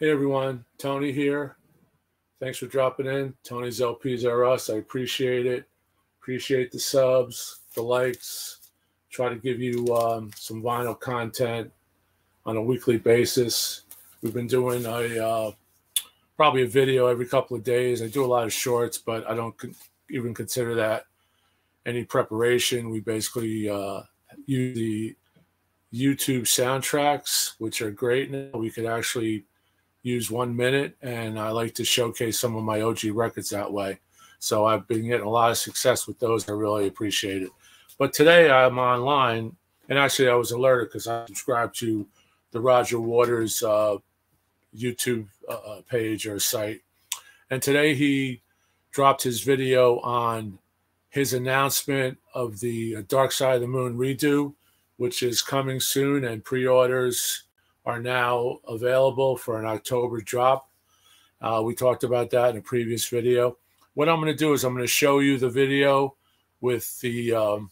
Hey everyone, Tony here. Thanks for dropping in. Tony's LPs are us. I appreciate it. Appreciate the subs, the likes. Try to give you um, some vinyl content on a weekly basis. We've been doing a uh, probably a video every couple of days. I do a lot of shorts, but I don't con- even consider that any preparation. We basically uh, use the YouTube soundtracks, which are great now. We could actually use one minute, and I like to showcase some of my OG records that way. So I've been getting a lot of success with those. I really appreciate it. But today I'm online, and actually I was alerted because I subscribed to the Roger Waters uh, YouTube uh, uh, page or site, and today he dropped his video on his announcement of the Dark Side of the Moon redo, which is coming soon, and pre-orders are now available for an October drop. Uh, we talked about that in a previous video. What I'm going to do is I'm going to show you the video with the um,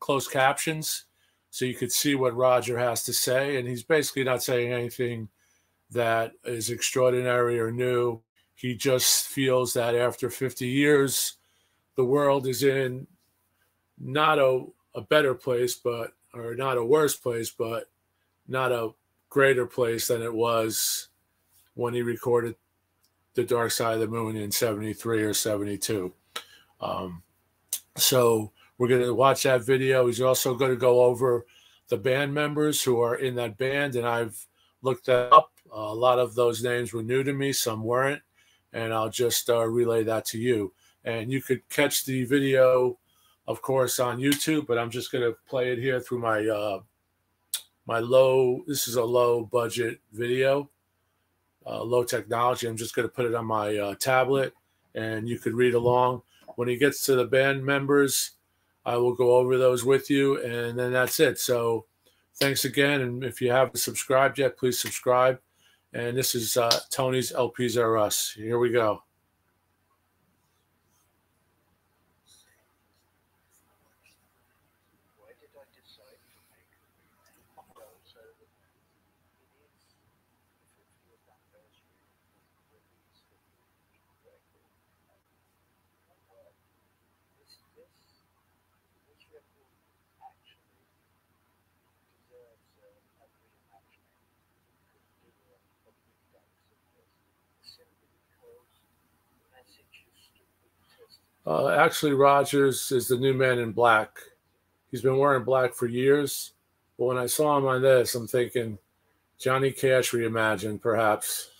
closed captions so you could see what Roger has to say. And he's basically not saying anything that is extraordinary or new. He just feels that after 50 years, the world is in not a, a better place, but or not a worse place, but not a greater place than it was when he recorded the dark side of the moon in 73 or 72 um, so we're going to watch that video. He's also going to go over the band members who are in that band and i've looked that up. Uh, a lot of those names were new to me some weren't and i'll just uh, relay that to you. And you could catch the video of course on youtube but i'm just going to play it here through my uh, my low, this is a low budget video, uh, low technology. I'm just going to put it on my uh, tablet and you could read along. When he gets to the band members, I will go over those with you and then that's it. So thanks again. And if you haven't subscribed yet, please subscribe. And this is uh, Tony's LPs Are Us. Here we go. Uh, actually, Rogers is the new man in black. He's been wearing black for years. But when I saw him on this, I'm thinking Johnny Cash reimagined, perhaps.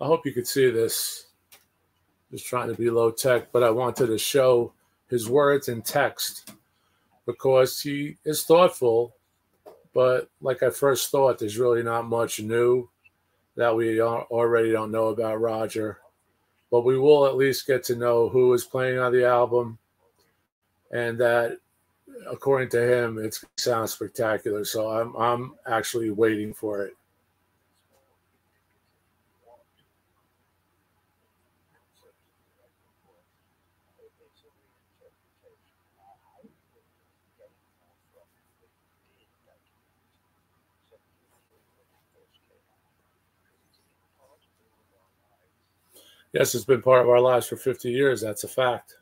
I hope you could see this. Just trying to be low tech, but I wanted to show his words in text because he is thoughtful but like I first thought, there's really not much new that we already don't know about Roger. But we will at least get to know who is playing on the album and that according to him it sounds spectacular. So I'm I'm actually waiting for it. Yes, it's been part of our lives for 50 years. That's a fact.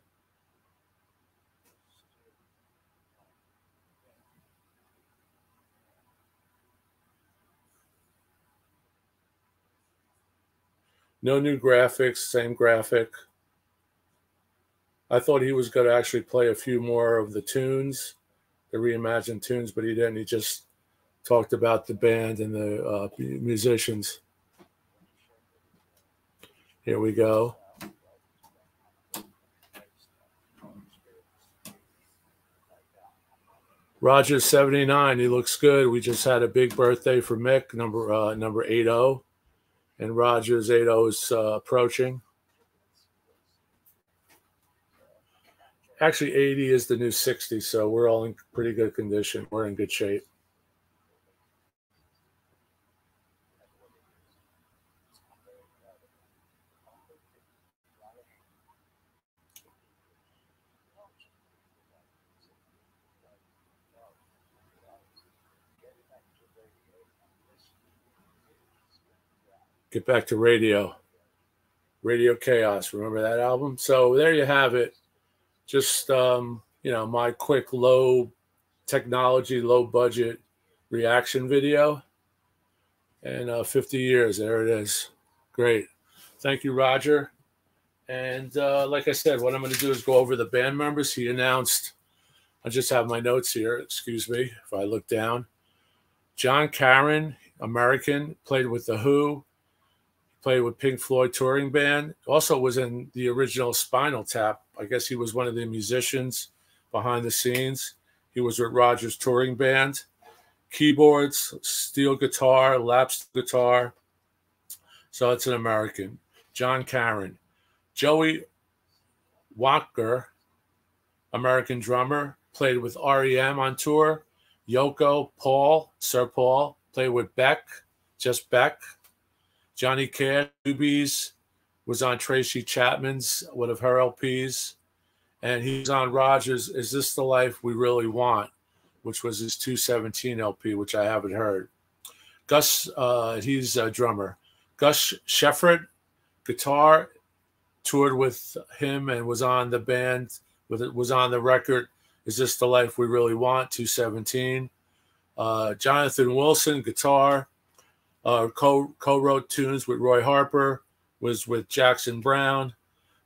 No new graphics, same graphic. I thought he was going to actually play a few more of the tunes, the reimagined tunes, but he didn't. He just talked about the band and the uh, musicians. Here we go. Roger's 79. He looks good. We just had a big birthday for Mick, number uh, number 80. And Roger's 80 is uh, approaching. Actually, 80 is the new 60, so we're all in pretty good condition. We're in good shape. Get back to radio. Radio Chaos. Remember that album? So there you have it. Just um, you know, my quick low technology, low budget reaction video. And uh, 50 years, there it is. Great. Thank you, Roger. And uh, like I said, what I'm going to do is go over the band members. He announced, I just have my notes here. Excuse me if I look down. Jon Carin, American, played with The Who, played with Pink Floyd touring band. Also was in the original Spinal Tap. I guess he was one of the musicians behind the scenes. He was with Roger's touring band. Keyboards, steel guitar, lap guitar. So it's an American. Jon Carin. Joey Wachter, American drummer, played with REM on tour. Yoko, Paul, Sir Paul, played with Beck, just Beck. Johnny Cash, Doobies, was on Tracy Chapman's, one of her LPs. And he's on Rogers' Is This the Life We Really Want, which was his 217 LP, which I haven't heard. Gus, uh, he's a drummer. Gus Shepard, guitar, toured with him and was on the band, with it was on the record. Is This the Life We Really Want, 217. Uh, Jonathan Wilson, guitar, uh, co co wrote tunes with Roy Harper, was with Jackson Browne,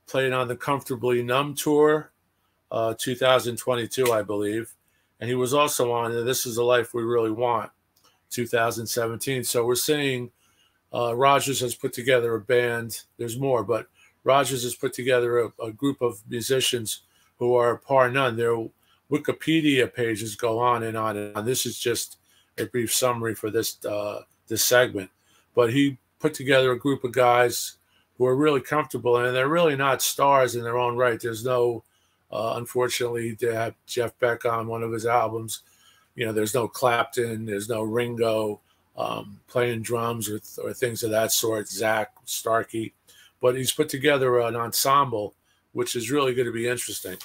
played on the Comfortably Numb tour, uh, 2022, I believe, and he was also on This Is the Life We Really Want, 2017. So we're seeing uh, Rogers has put together a band. There's more, but Rogers has put together a, a group of musicians who are par none. Their Wikipedia pages go on and on and on. This is just a brief summary for this uh, this segment, but he put together a group of guys who are really comfortable and they're really not stars in their own right. There's no, uh, unfortunately, to have Jeff Beck on one of his albums. You know, there's no Clapton, there's no Ringo um, playing drums or, or things of that sort. Zak Starkey, but he's put together an ensemble, which is really going to be interesting.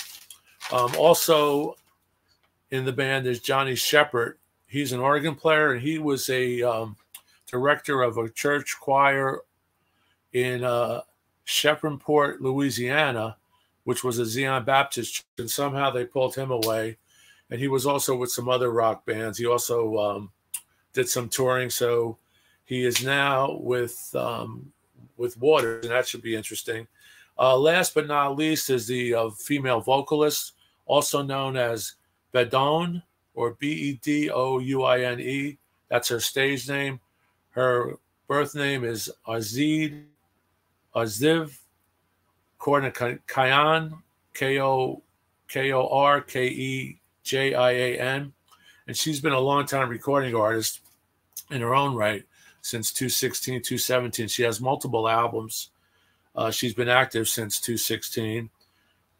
Um, also, in the band is Johnny Shepherd. He's an organ player, and he was a um, director of a church choir in uh, Shreveport, Louisiana, which was a Zion Baptist church, and somehow they pulled him away. And he was also with some other rock bands. He also um, did some touring, so he is now with um, with Waters, and that should be interesting. Uh, last but not least is the uh, female vocalist, also known as Bedouine or B E D O U I N E. That's her stage name. Her birth name is Azid Aziv Kornakayan, K O K O R K E J I A N. And she's been a long time recording artist in her own right since 2016, 2017. She has multiple albums. Uh, she's been active since 2016.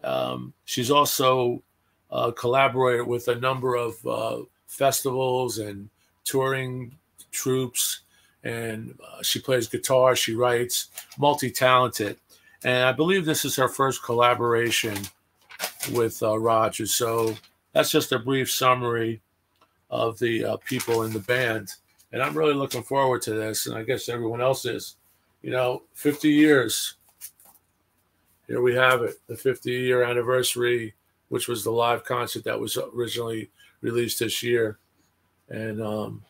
Um, she's also uh, collaborated with a number of uh, festivals and touring troops and uh, she plays guitar, she writes, multi talented. And I believe this is her first collaboration with uh, Rogers. So that's just a brief summary of the uh, people in the band. And I'm really looking forward to this. And I guess everyone else is. You know, 50 years. Here we have it, the 50 year anniversary, which was the live concert that was originally released this year. And um,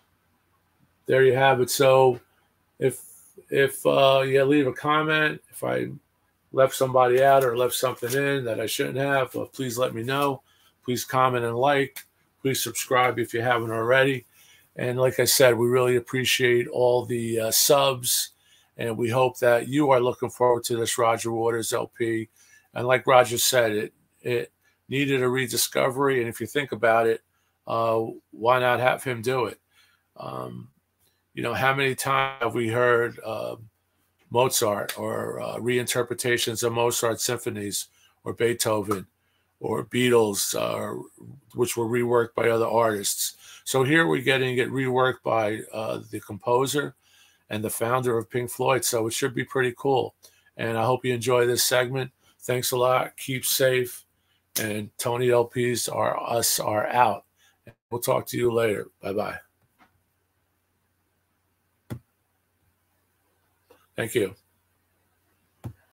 there you have it. So if if uh, you leave a comment, if I left somebody out or left something in that I shouldn't have, please let me know. Please comment and like. Please subscribe if you haven't already. And like I said, we really appreciate all the uh, subs, and we hope that you are looking forward to this Roger Waters LP. And like Roger said, it it needed a rediscovery, and if you think about it, uh, why not have him do it? Um, you know, how many times have we heard uh, Mozart or uh, reinterpretations of Mozart symphonies or Beethoven or Beatles, uh, which were reworked by other artists? So here we're getting it reworked by uh, the composer and the founder of Pink Floyd. So it should be pretty cool. And I hope you enjoy this segment. Thanks a lot. Keep safe. And Tony LPs are us are out. We'll talk to you later. Bye bye. Thank you.